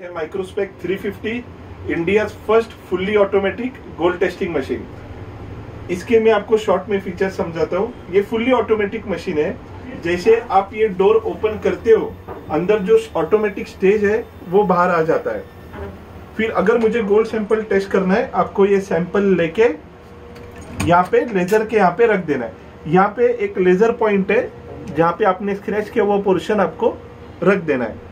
है Microspec 350 India first fully automatic gold testing machine. इसके मैं आपको शॉर्ट में फीचर समझाता हूँ। ये फुल्ली ऑटोमेटिक मशीन है। जैसे आप ये डोर ओपन करते हो, अंदर जो ऑटोमेटिक स्टेज है, वो बाहर आ जाता है। फिर अगर मुझे गोल्ड सैंपल टेस्ट करना है, आपको ये सैंपल लेके यहाँ पे लेजर के यहाँ पे रख देना है। यहाँ पे एक लेजर पॉइंट है, जहाँ पे आपने स्क्रैच किया वो पोर्शन आपको रख देना है।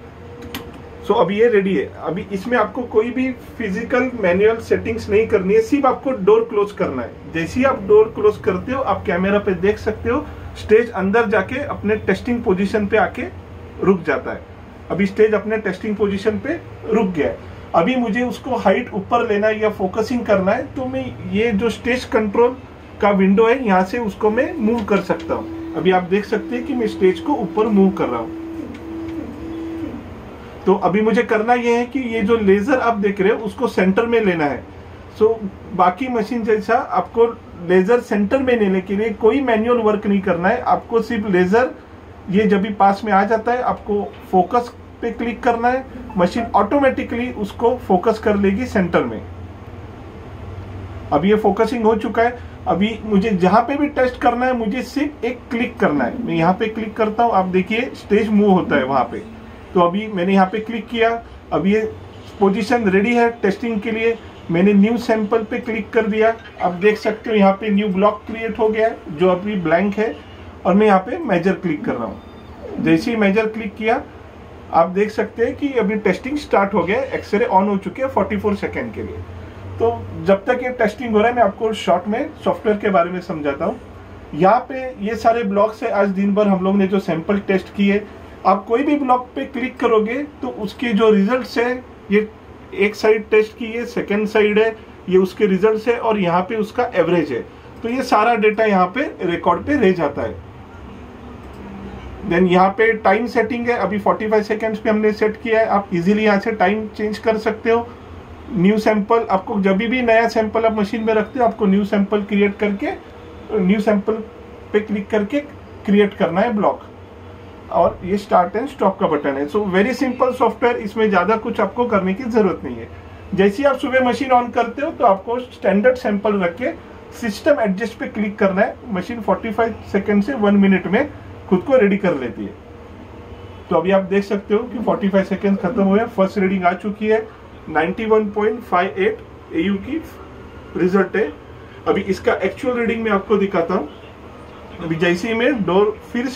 सो so, अभी ये रेडी है। अभी इसमें आपको कोई भी फ़िज़िकल मैनुअल सेटिंग्स नहीं करनी है सिर्फ़ आपको डोर क्लोज करना है। जैसे ही आप डोर क्लोज करते हो आप कैमरा पे देख सकते हो स्टेज अंदर जाके अपने टेस्टिंग पोजीशन पे आके रुक जाता है। अभी स्टेज अपने टेस्टिंग पोजीशन पे रुक गया है। अभी मुझे उसको हाइट ऊपर लेना है या फोकसिंग करना है तो मैं ये जो स्टेज कंट्रोल का विंडो है यहाँ से उसको मैं मूव कर सकता हूँ। अभी आप देख सकते हैं कि मैं स्टेज को ऊपर मूव कर रहा हूँ। तो अभी मुझे करना यह है कि ये जो लेजर आप देख रहे हो उसको सेंटर में लेना है। सो so, बाकी मशीन जैसा आपको लेजर सेंटर में लेने के लिए कोई मैनुअल वर्क नहीं करना है। आपको सिर्फ़ लेजर ये जब भी पास में आ जाता है आपको फोकस पे क्लिक करना है। मशीन ऑटोमेटिकली उसको फोकस कर लेगी सेंटर में। अभी ये फोकसिंग हो चुका है। अभी मुझे जहाँ पे भी टेस्ट करना है मुझे सिर्फ़ एक क्लिक करना है। मैं यहाँ पे क्लिक करता हूँ आप देखिए स्टेज मूव होता है वहाँ पे। तो अभी मैंने यहाँ पे क्लिक किया। अब ये पोजीशन रेडी है टेस्टिंग के लिए। मैंने न्यू सैंपल पे क्लिक कर दिया। अब देख सकते हो यहाँ पे न्यू ब्लॉक क्रिएट हो गया है, जो अभी ब्लैंक है। और मैं यहाँ पे मेजर क्लिक कर रहा हूँ। जैसे ही मेजर क्लिक किया, आप देख सकते हैं कि अभी टेस्टिंग स्टार्ट हो गया एक्सरे ऑन हो चुके हैं 44 सेकेंड के लिए। तो जब तक ये टेस्टिंग हो रहा है, मैं आपको शॉर्ट में सॉफ्टवेयर के बारे में समझाता हूँ। यहाँ पे ये सारे ब्लॉक्स है। आज दिन भर हम लोग ने जो सैंपल टेस्ट किए आप कोई भी ब्लॉक पे क्लिक करोगे तो उसके जो रिजल्ट्स है, ये एक साइड टेस्ट की है सेकेंड साइड है, ये उसके रिजल्ट्स है और यहाँ पे उसका एवरेज है। तो ये सारा डेटा यहाँ पे रिकॉर्ड पे रह जाता है। देन यहाँ पे टाइम सेटिंग है, अभी 45 सेकेंड्स पे हमने सेट किया है। आप इजीली यहाँ से टाइम चेंज कर सकते हो। न्यू सैंपल आपको जब भी नया सैंपल आप मशीन में रखते हो, आपको न्यू सैंपल क्रिएट करके न्यू सैंपल पे क्लिक करके क्रिएट करना है ब्लॉक और ये स्टार्ट एंड स्टॉप का बटन है। सो वेरी सिंपल सॉफ्टवेयर इसमें ज़्यादा कुछ आपको करने की ज़रूरत नहीं है। जैसे ही आप सुबह मशीन ऑन करते हो तो आपको स्टैंडर्ड सैंपल रख के सिस्टम एडजस्ट पे क्लिक करना है। मशीन 45 सेकंड से वन मिनट में खुद को रेडी कर लेती है। तो अभी आप देख सकते हो कि 45 सेकंड खत्म हुए फ़र्स्ट रीडिंग आ चुकी है। 91.58 एयू की रिज़ल्ट है। अभी इसका एक्चुअल रीडिंग मैं आपको दिखाता हूँ। अभी जैसे ही मैं डोर फिर से